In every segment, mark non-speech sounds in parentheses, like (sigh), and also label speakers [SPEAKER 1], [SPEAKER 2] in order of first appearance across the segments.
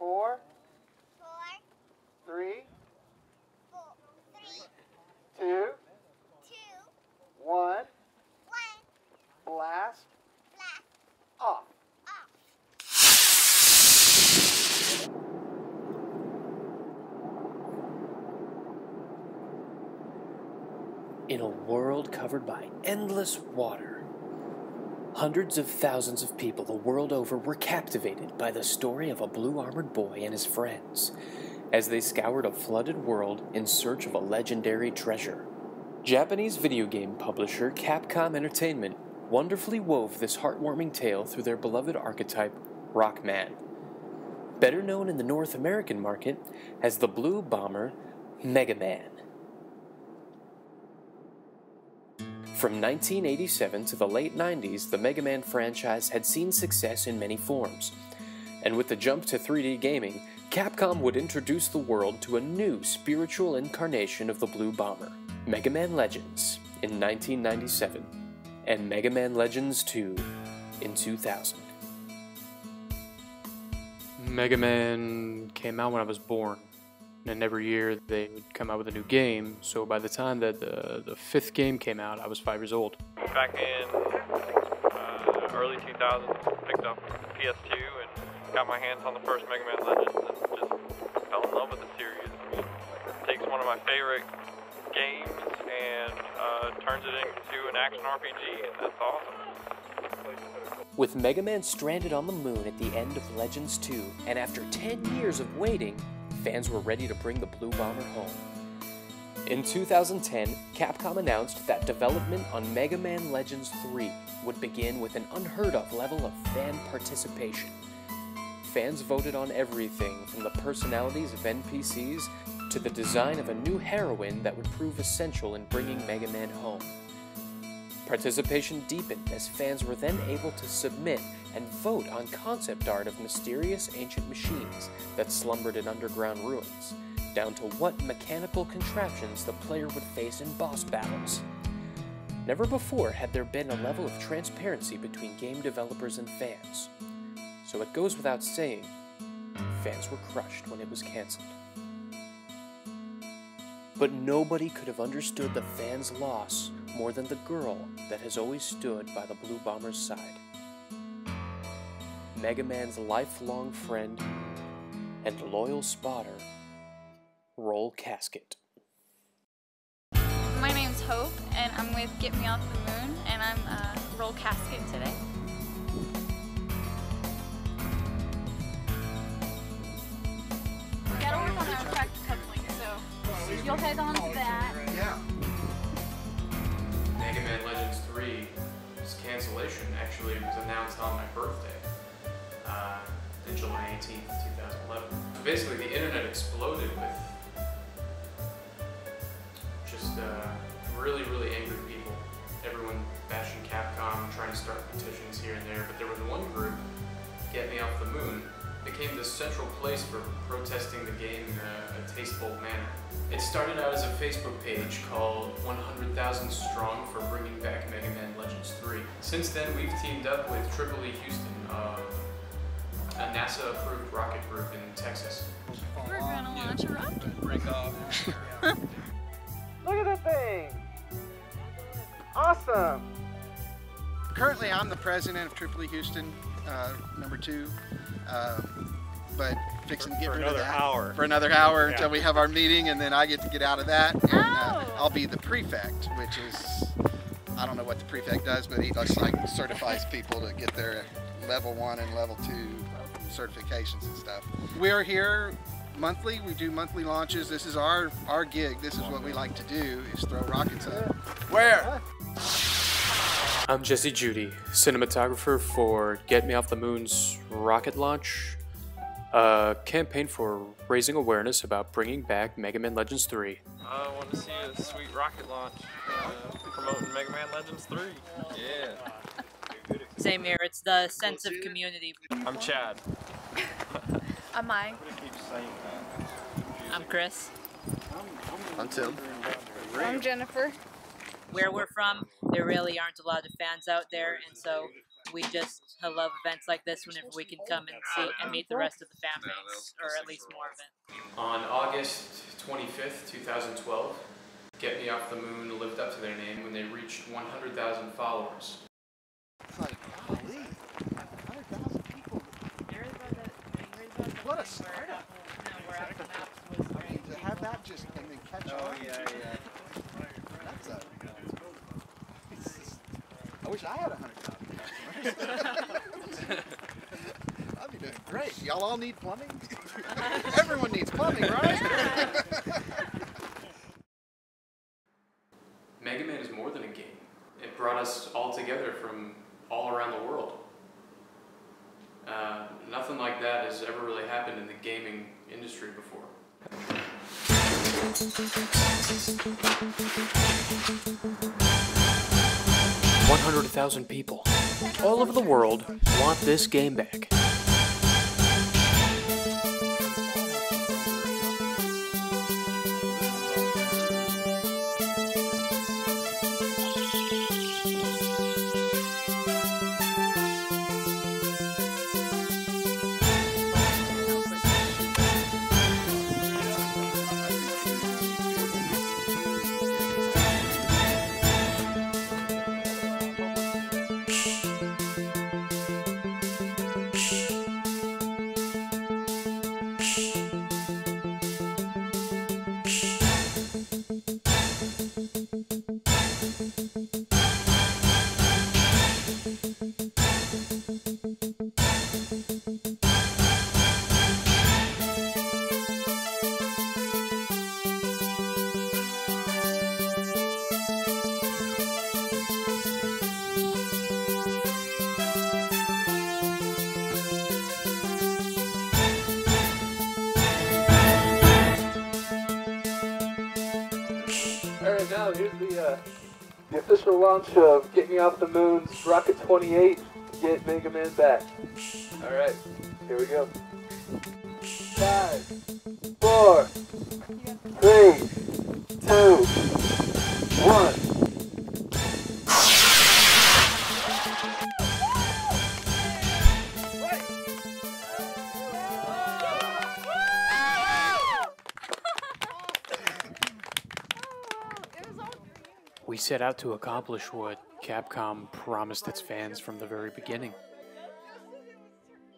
[SPEAKER 1] four,
[SPEAKER 2] four,
[SPEAKER 1] three,
[SPEAKER 2] four, three,
[SPEAKER 1] two,
[SPEAKER 2] two,
[SPEAKER 1] one.
[SPEAKER 2] one.
[SPEAKER 1] Blast.
[SPEAKER 2] Blast.
[SPEAKER 1] Off.
[SPEAKER 2] off.
[SPEAKER 3] In a world covered by endless water, hundreds of thousands of people the world over were captivated by the story of a blue armored boy and his friends as they scoured a flooded world in search of a legendary treasure. Japanese video game publisher Capcom Entertainment wonderfully wove this heartwarming tale through their beloved archetype, Rockman. Better known in the North American market as the Blue Bomber Mega Man. From 1987 to the late 90s, the Mega Man franchise had seen success in many forms. And with the jump to 3D gaming, Capcom would introduce the world to a new spiritual incarnation of the Blue Bomber, Mega Man Legends, in 1997, and Mega Man Legends 2 in 2000.
[SPEAKER 4] Mega Man came out when I was born. And every year they would come out with a new game. So by the time that the, the fifth game came out, I was five years old.
[SPEAKER 5] back in uh, early 2000s, picked up the PS2 and got my hands on the first Mega Man Legends and just fell in love with the series. I mean, it takes one of my favorite games and uh, turns it into an action RPG, and that's awesome.
[SPEAKER 3] With Mega Man stranded on the moon at the end of Legends 2, and after 10 years of waiting, fans were ready to bring the Blue Bomber home. In 2010, Capcom announced that development on Mega Man Legends 3 would begin with an unheard of level of fan participation. Fans voted on everything from the personalities of NPCs to the design of a new heroine that would prove essential in bringing Mega Man home. Participation deepened as fans were then able to submit and vote on concept art of mysterious ancient machines that slumbered in underground ruins, down to what mechanical contraptions the player would face in boss battles. Never before had there been a level of transparency between game developers and fans. So it goes without saying, fans were crushed when it was cancelled. But nobody could have understood the fans' loss more than the girl that has always stood by the Blue Bomber's side. Mega Man's lifelong friend and loyal spotter, Roll Caskett.
[SPEAKER 6] My name's Hope, and I'm with Get Me Off the Moon, and I'm uh, Roll Caskett today. Head that.
[SPEAKER 1] Yeah.
[SPEAKER 4] Mega Man Legends 3's cancellation actually was announced on my birthday, uh, in July 18th, 2011. Basically, the internet exploded with just uh, really, really angry people. Everyone bashing Capcom, trying to start petitions here and there, but there was one group, Get Me Off the Moon, became the central place for protesting the game a tasteful manner. It started out as a Facebook page called 100,000 Strong for bringing back Mega Man Legends 3. Since then, we've teamed up with Triple E Houston, uh, a NASA-approved rocket group in Texas.
[SPEAKER 6] We're gonna launch a rocket. (laughs)
[SPEAKER 1] Look at that thing. Awesome.
[SPEAKER 7] Currently, I'm the president of Tripoli Houston, uh, number two, uh, but fixing to get
[SPEAKER 5] For
[SPEAKER 7] rid
[SPEAKER 5] another
[SPEAKER 7] of that
[SPEAKER 5] hour.
[SPEAKER 7] for another hour
[SPEAKER 5] Yeah.
[SPEAKER 7] until we have our meeting, and then I get to get out of that, and uh,
[SPEAKER 6] Oh.
[SPEAKER 7] I'll be the prefect, which is I don't know what the prefect does, but he just like certifies (laughs) people to get their level one and level two certifications and stuff. We're here monthly. We do monthly launches. This is our our gig. This is what we like to do: is throw rockets up.
[SPEAKER 1] Where?
[SPEAKER 4] I'm Jesse Judy, cinematographer for Get Me Off the Moon's rocket launch, a campaign for raising awareness about bringing back Mega Man Legends 3.
[SPEAKER 5] I want to see a sweet rocket launch uh, promoting Mega Man Legends 3. Yeah.
[SPEAKER 8] Same here. It's the sense of community.
[SPEAKER 5] I'm Chad. (laughs)
[SPEAKER 6] I'm Mike.
[SPEAKER 8] I'm Chris.
[SPEAKER 7] I'm Tim.
[SPEAKER 6] I'm Jennifer.
[SPEAKER 8] Where we're from, there really aren't a lot of fans out there, and so we just love events like this whenever we can come and see and meet the rest of the fan base, or at least more of it.
[SPEAKER 4] On August 25th, 2012, Get Me Off the Moon lived up to their name when they reached 100,000 followers.
[SPEAKER 7] It's like, golly, 100,000 people. What a startup. I mean, to have that just and then catch oh, on. yeah, yeah. That's a. it's just- I wish I had a hundred thousand. I'd be doing great. Y'all all need plumbing. (laughs) Everyone needs plumbing, right? (laughs)
[SPEAKER 4] Mega Man is more than a game. It brought us all together from all around the world. Uh, nothing like that has ever really happened in the gaming industry before.
[SPEAKER 3] One hundred thousand people, all over the world, want this game back.
[SPEAKER 9] The official launch of Get Me Off the Moon's Rocket 28. Get Mega Man back. All right, here we go. Five, four, three, two, one.
[SPEAKER 10] We set out to accomplish what Capcom promised its fans from the very beginning.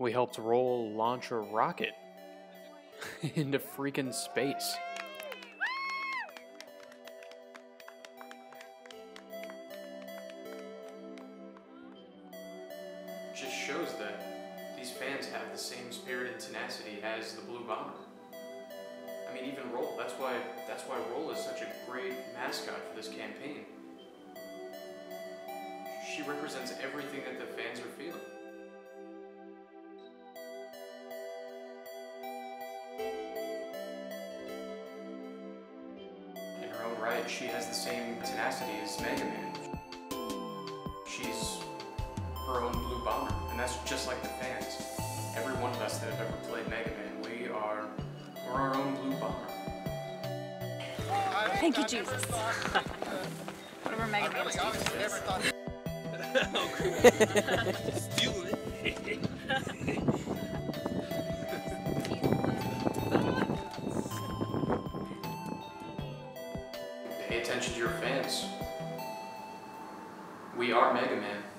[SPEAKER 10] We helped roll launch a rocket (laughs) into freaking space.
[SPEAKER 4] just shows that these fans have the same spirit and tenacity as the Blue Bomber. Mean, even Roll. That's why. That's why Roll is such a great mascot for this campaign. She represents everything that the fans are feeling. In her own right, she has the same tenacity as Mega Man. She's her own Blue Bomber, and that's just like the fans. Every one of us that have ever played Mega Man, we are we're our own Blue Bomber.
[SPEAKER 6] Thank you, Jesus. (laughs) Whatever Mega Man is.
[SPEAKER 4] Pay attention to your fans. We are Mega Man.